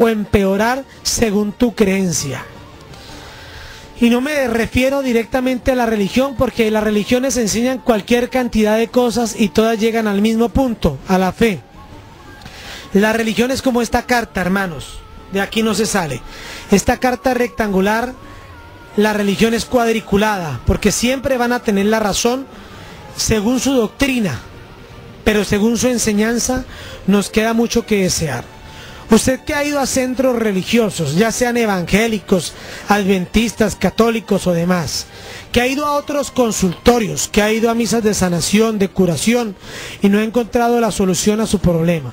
o empeorar según tu creencia. Y no me refiero directamente a la religión porque las religiones enseñan cualquier cantidad de cosas y todas llegan al mismo punto, a la fe. La religión es como esta carta, hermanos. De aquí no se sale. Esta carta rectangular, la religión es cuadriculada, porque siempre van a tener la razón según su doctrina, pero según su enseñanza nos queda mucho que desear. Usted que ha ido a centros religiosos, ya sean evangélicos, adventistas, católicos o demás, que ha ido a otros consultorios, que ha ido a misas de sanación, de curación y no ha encontrado la solución a su problema,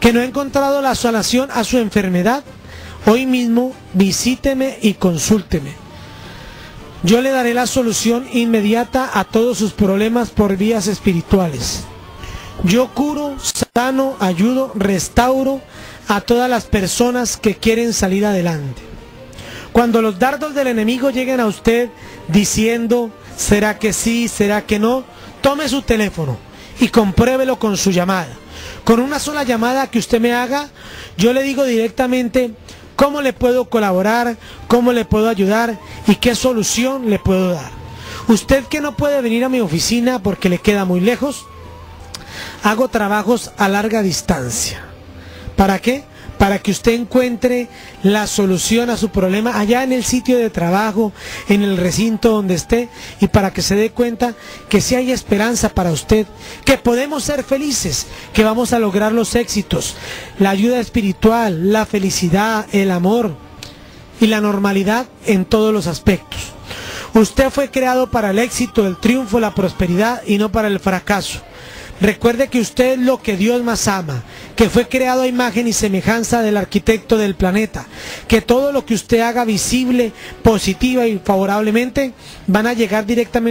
que no ha encontrado la solución a su enfermedad, hoy mismo visíteme y consúlteme. Yo le daré la solución inmediata a todos sus problemas por vías espirituales. Yo curo, sano, ayudo, restauro a todas las personas que quieren salir adelante. Cuando los dardos del enemigo lleguen a usted diciendo, ¿será que sí? ¿Será que no? Tome su teléfono y compruébelo con su llamada. Con una sola llamada que usted me haga, yo le digo directamente cómo le puedo colaborar, cómo le puedo ayudar y qué solución le puedo dar. Usted que no puede venir a mi oficina porque le queda muy lejos, hago trabajos a larga distancia. ¿Para qué? Para que usted encuentre la solución a su problema allá en el sitio de trabajo, en el recinto donde esté, y para que se dé cuenta que si hay esperanza para usted, que podemos ser felices, que vamos a lograr los éxitos, la ayuda espiritual, la felicidad, el amor y la normalidad en todos los aspectos. Usted fue creado para el éxito, el triunfo, la prosperidad y no para el fracaso. Recuerde que usted es lo que Dios más ama, que fue creado a imagen y semejanza del arquitecto del planeta, que todo lo que usted haga visible, positiva y favorablemente van a llegar directamente